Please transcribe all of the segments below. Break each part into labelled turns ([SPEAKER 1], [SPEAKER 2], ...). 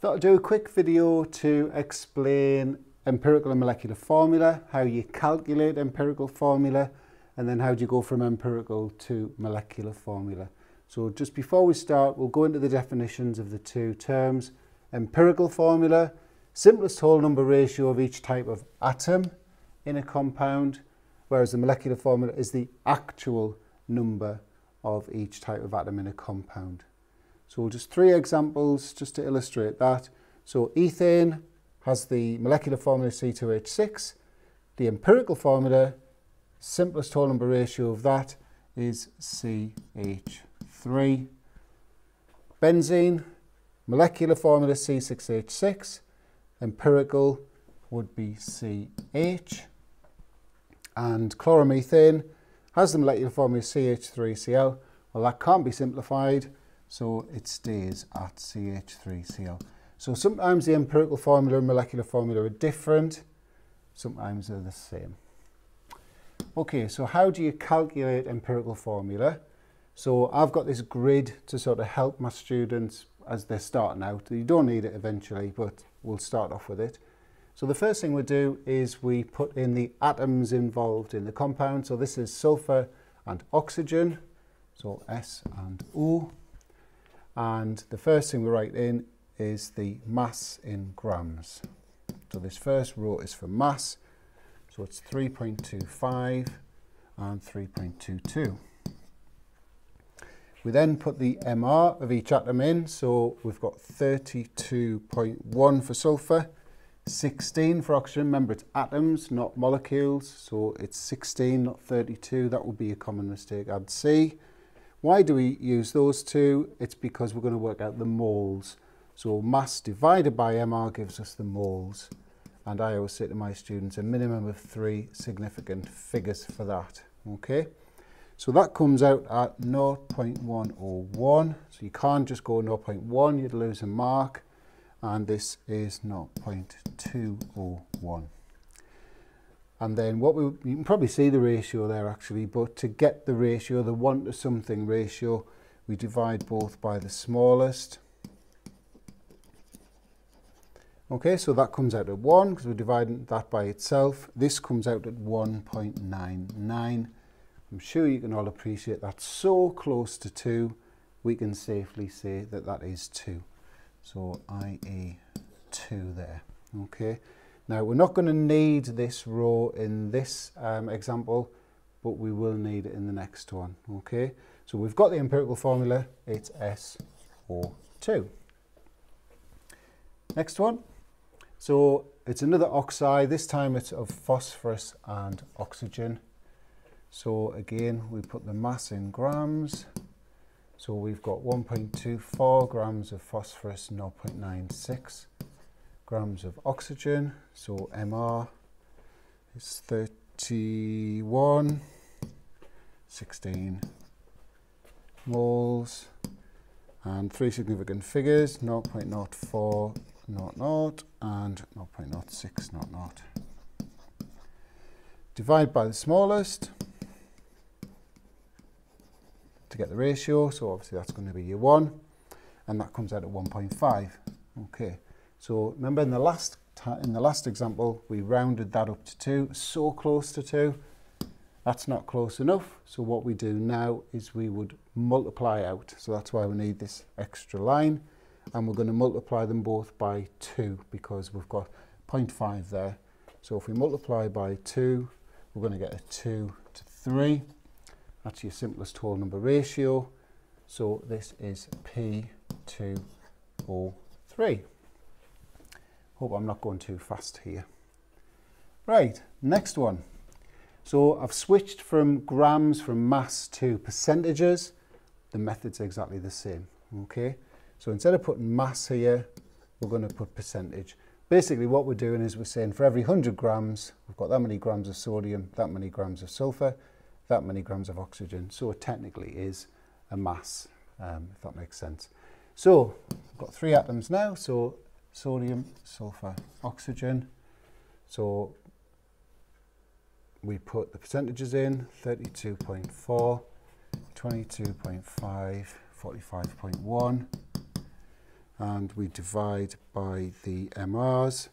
[SPEAKER 1] thought I'd do a quick video to explain empirical and molecular formula, how you calculate empirical formula, and then how do you go from empirical to molecular formula. So just before we start, we'll go into the definitions of the two terms. Empirical formula, simplest whole number ratio of each type of atom in a compound, whereas the molecular formula is the actual number of each type of atom in a compound. So just three examples just to illustrate that. So ethane has the molecular formula C2H6. The empirical formula, simplest whole number ratio of that is CH3. Benzene, molecular formula C6H6. Empirical would be CH. And chloromethane has the molecular formula CH3Cl. Well, that can't be simplified, so it stays at CH3Cl. So sometimes the empirical formula and molecular formula are different, sometimes they're the same. Okay, so how do you calculate empirical formula? So I've got this grid to sort of help my students as they're starting out. You don't need it eventually, but we'll start off with it. So the first thing we do is we put in the atoms involved in the compound. So this is sulfur and oxygen, so S and O. And the first thing we write in is the mass in grams. So this first row is for mass, so it's 3.25 and 3.22. We then put the MR of each atom in, so we've got 32.1 for sulfur, 16 for oxygen. Remember, it's atoms, not molecules, so it's 16, not 32. That would be a common mistake I'd see. Why do we use those two? It's because we're going to work out the moles. So mass divided by MR gives us the moles. And I always say to my students, a minimum of three significant figures for that. Okay, so that comes out at 0.101. So you can't just go 0.1, you'd lose a mark and this is 0.201. And then what we, you can probably see the ratio there actually, but to get the ratio, the one to something ratio, we divide both by the smallest. Okay, so that comes out at 1 because we're dividing that by itself. This comes out at 1.99. I'm sure you can all appreciate that's so close to 2, we can safely say that that is 2. So IA2 there, okay? Now we're not going to need this row in this um, example, but we will need it in the next one, okay? So we've got the empirical formula, it's SO2. Next one. So it's another oxide, this time it's of phosphorus and oxygen. So again, we put the mass in grams. So we've got 1.24 grams of phosphorus, 0.96 grams of oxygen. So MR is 31, 16 moles, and three significant figures, 0.04, 0.0, and 0.06, 0.0. Divide by the smallest, to get the ratio. So obviously that's going to be your 1 and that comes out at 1.5. Okay, so remember in the last in the last example we rounded that up to 2, so close to 2. That's not close enough. So what we do now is we would multiply out. So that's why we need this extra line. And we're going to multiply them both by 2 because we've got 0.5 there. So if we multiply by 2, we're going to get a 2 to 3. That's your simplest whole number ratio. So this is P2O3. Hope I'm not going too fast here. Right, next one. So I've switched from grams from mass to percentages. The method's exactly the same, okay? So instead of putting mass here, we're going to put percentage. Basically what we're doing is we're saying for every 100 grams, we've got that many grams of sodium, that many grams of sulfur, that many grams of oxygen. So it technically is a mass, um, if that makes sense. So I've got three atoms now. So sodium, sulfur, oxygen. So we put the percentages in 32.4, 22.5, 45.1. and we divide by the MRs.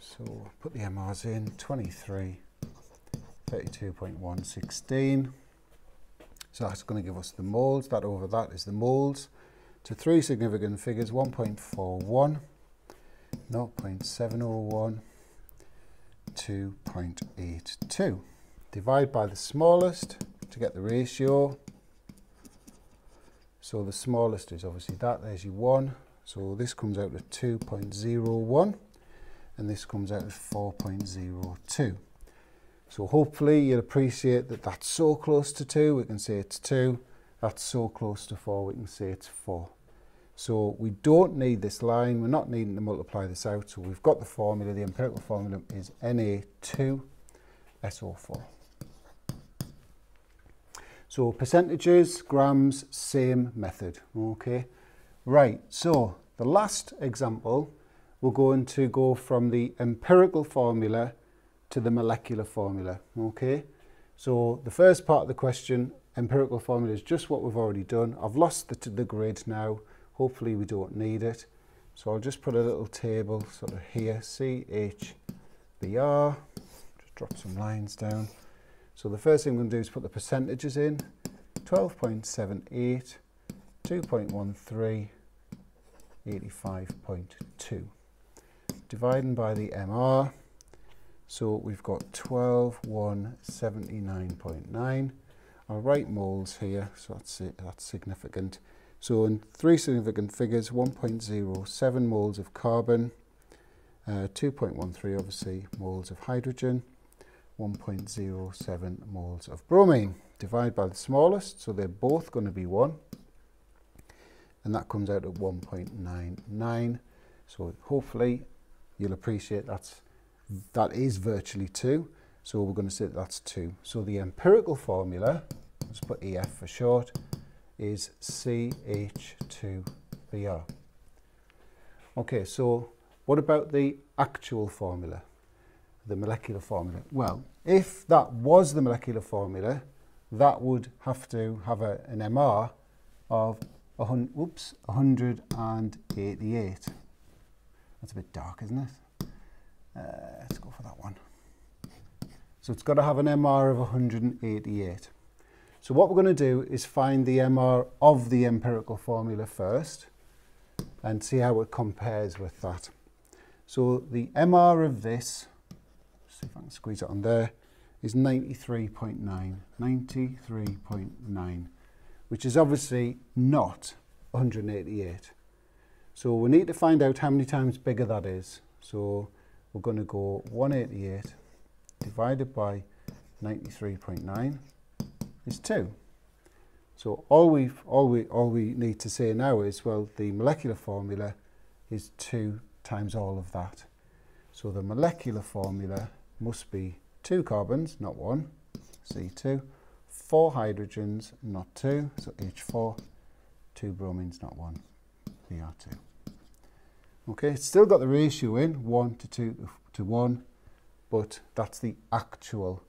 [SPEAKER 1] So put the MRs in, 23, 32.116. So that's going to give us the moles. That over that is the moles. To three significant figures, 1.41, 0.701, 2.82. Divide by the smallest to get the ratio. So the smallest is obviously that, there's your 1. So this comes out at 2.01 and this comes out at 4.02. So hopefully you'll appreciate that that's so close to 2, we can say it's 2. That's so close to 4, we can say it's 4. So we don't need this line, we're not needing to multiply this out, so we've got the formula, the empirical formula is Na2SO4. So percentages, grams, same method, okay? Right, so the last example, we're going to go from the empirical formula to the molecular formula, okay? So the first part of the question, empirical formula, is just what we've already done. I've lost the, the grid now. Hopefully we don't need it. So I'll just put a little table sort of here, CHBR, just drop some lines down. So the first thing I'm going to do is put the percentages in, 12.78, 2.13, 85.2. Dividing by the MR, so we've got 12, 1, 79.9. I'll write moles here, so that's, it, that's significant. So in three significant figures, 1.07 moles of carbon, uh, 2.13 obviously moles of hydrogen, 1.07 moles of bromine. Divide by the smallest, so they're both going to be 1. And that comes out at 1.99. So hopefully you'll appreciate that's that is virtually 2. So we're going to say that that's 2. So the empirical formula, let's put EF for short, is CH2Br. Okay, so what about the actual formula, the molecular formula? Well, if that was the molecular formula, that would have to have a, an MR of a hun oops, 188. That's a bit dark, isn't it? Uh, let's go for that one. So it's got to have an MR of 188. So what we're going to do is find the MR of the empirical formula first and see how it compares with that. So the MR of this, see if I can squeeze it on there, is 93.9, 93.9, which is obviously not 188. So we need to find out how many times bigger that is. So we're going to go 188 divided by 93.9 is 2. So all we all we all we need to say now is well the molecular formula is 2 times all of that. So the molecular formula must be 2 carbons, not 1, C2, 4 hydrogens, not 2, so H4, 2 bromines, not 1, Br2. Okay, it's still got the ratio in, 1 to 2 to 1, but that's the actual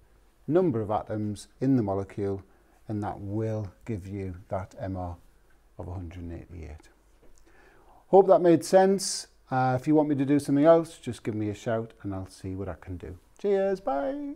[SPEAKER 1] number of atoms in the molecule, and that will give you that MR of 188. Hope that made sense. Uh, if you want me to do something else, just give me a shout and I'll see what I can do. Cheers, bye.